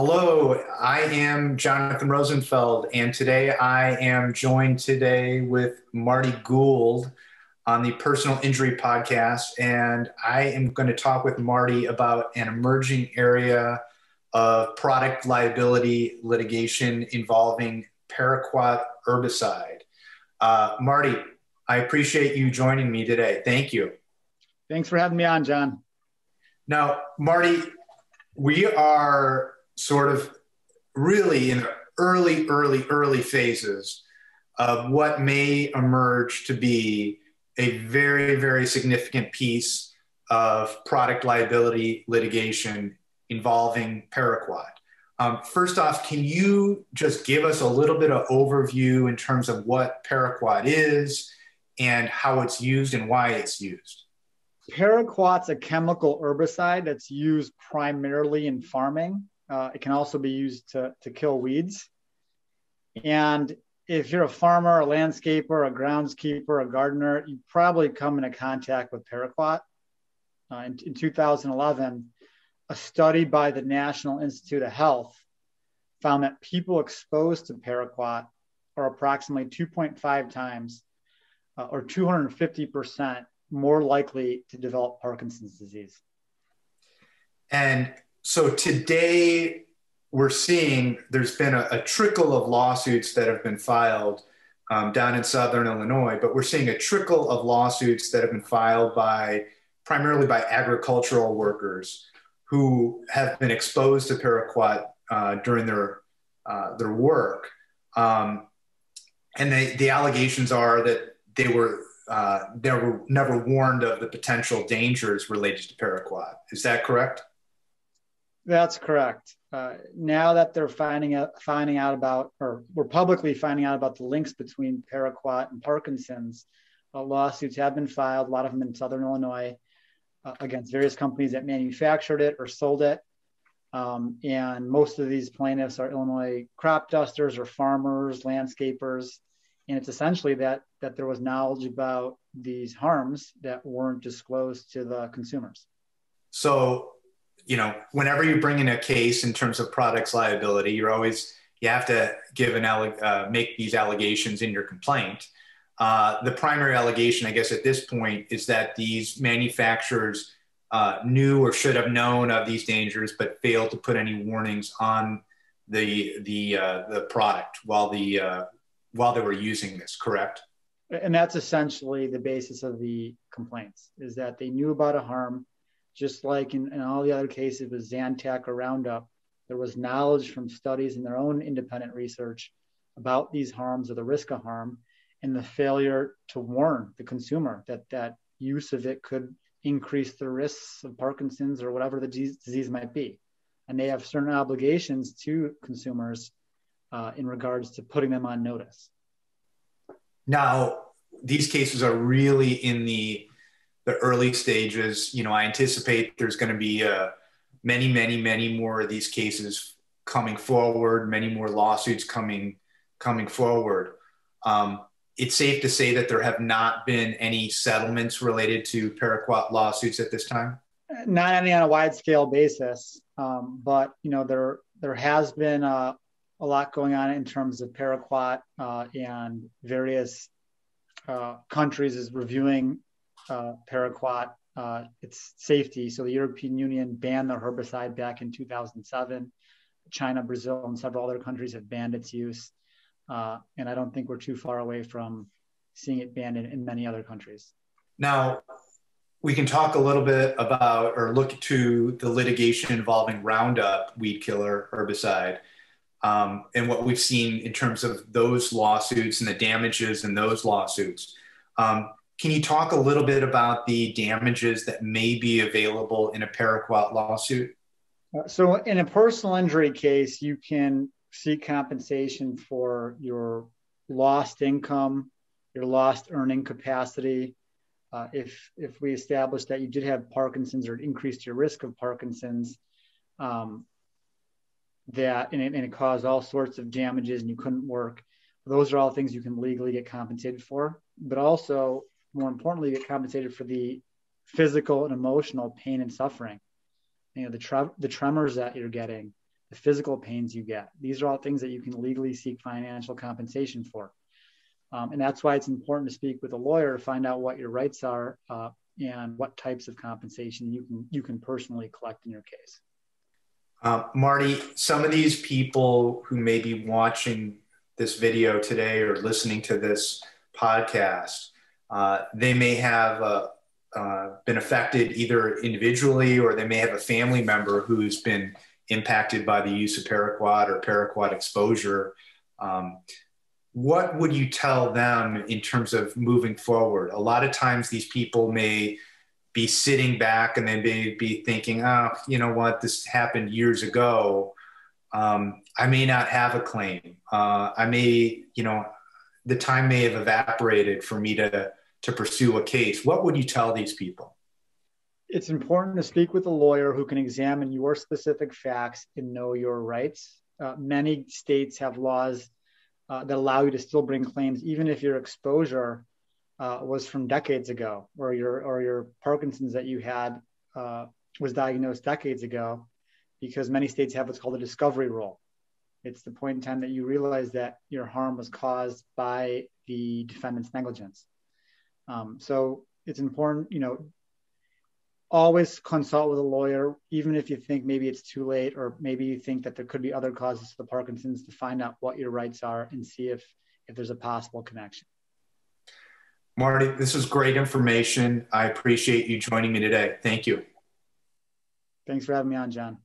Hello, I am Jonathan Rosenfeld, and today I am joined today with Marty Gould on the Personal Injury Podcast, and I am going to talk with Marty about an emerging area of product liability litigation involving paraquat herbicide. Uh, Marty, I appreciate you joining me today. Thank you. Thanks for having me on, John. Now, Marty, we are sort of really in the early, early, early phases of what may emerge to be a very, very significant piece of product liability litigation involving paraquat. Um, first off, can you just give us a little bit of overview in terms of what paraquat is and how it's used and why it's used? Paraquat's a chemical herbicide that's used primarily in farming. Uh, it can also be used to, to kill weeds. And if you're a farmer, a landscaper, a groundskeeper, a gardener, you probably come into contact with paraquat. Uh, in, in 2011, a study by the National Institute of Health found that people exposed to paraquat are approximately 2.5 times uh, or 250% more likely to develop Parkinson's disease. And so today we're seeing there's been a, a trickle of lawsuits that have been filed um, down in Southern Illinois, but we're seeing a trickle of lawsuits that have been filed by primarily by agricultural workers who have been exposed to paraquat uh, during their uh, their work, um, and they, the allegations are that they were uh, they were never warned of the potential dangers related to paraquat. Is that correct? That's correct. Uh, now that they're finding out, finding out about, or we're publicly finding out about the links between paraquat and Parkinson's, uh, lawsuits have been filed. A lot of them in Southern Illinois uh, against various companies that manufactured it or sold it. Um, and most of these plaintiffs are Illinois crop dusters or farmers, landscapers, and it's essentially that that there was knowledge about these harms that weren't disclosed to the consumers. So, you know, whenever you bring in a case in terms of products liability, you're always you have to give an uh, make these allegations in your complaint. Uh, the primary allegation, I guess, at this point is that these manufacturers uh, knew or should have known of these dangers, but failed to put any warnings on the the uh, the product while the uh, while they were using this, correct? And that's essentially the basis of the complaints is that they knew about a harm, just like in, in all the other cases with Zantac or Roundup, there was knowledge from studies and their own independent research about these harms or the risk of harm and the failure to warn the consumer that that use of it could increase the risks of Parkinson's or whatever the disease might be. And they have certain obligations to consumers uh, in regards to putting them on notice. Now, these cases are really in the the early stages. You know, I anticipate there's going to be uh, many, many, many more of these cases coming forward. Many more lawsuits coming coming forward. Um, it's safe to say that there have not been any settlements related to paraquat lawsuits at this time. Not any on a wide scale basis, um, but you know there there has been a, a lot going on in terms of paraquat uh, and various uh, countries is reviewing uh, paraquat, uh, its safety. So the European Union banned the herbicide back in 2007. China, Brazil, and several other countries have banned its use. Uh, and I don't think we're too far away from seeing it banned in, in many other countries. Now, we can talk a little bit about or look to the litigation involving Roundup weed killer herbicide um, and what we've seen in terms of those lawsuits and the damages in those lawsuits. Um, can you talk a little bit about the damages that may be available in a paraquat lawsuit? Uh, so, in a personal injury case, you can seek compensation for your lost income, your lost earning capacity. Uh, if if we establish that you did have Parkinson's or increased your risk of Parkinson's, um, that and it, and it caused all sorts of damages and you couldn't work. Those are all things you can legally get compensated for, but also more importantly, get compensated for the physical and emotional pain and suffering. You know, the tre- the tremors that you're getting, the physical pains you get. These are all things that you can legally seek financial compensation for. Um, and that's why it's important to speak with a lawyer to find out what your rights are uh, and what types of compensation you can you can personally collect in your case. Uh, Marty, some of these people who may be watching this video today or listening to this podcast, uh, they may have uh, uh, been affected either individually or they may have a family member who's been impacted by the use of paraquat or paraquat exposure. Um, what would you tell them in terms of moving forward? A lot of times these people may be sitting back and they may be thinking, oh, you know what, this happened years ago. Um, I may not have a claim. Uh, I may, you know, the time may have evaporated for me to to pursue a case. What would you tell these people? It's important to speak with a lawyer who can examine your specific facts and know your rights. Uh, many states have laws uh, that allow you to still bring claims, even if your exposure uh, was from decades ago, or your or your Parkinson's that you had uh, was diagnosed decades ago, because many states have what's called a discovery rule. It's the point in time that you realize that your harm was caused by the defendant's negligence. Um, so it's important, you know, always consult with a lawyer, even if you think maybe it's too late, or maybe you think that there could be other causes to the Parkinson's to find out what your rights are and see if, if there's a possible connection. Marty, this is great information. I appreciate you joining me today. Thank you. Thanks for having me on, John.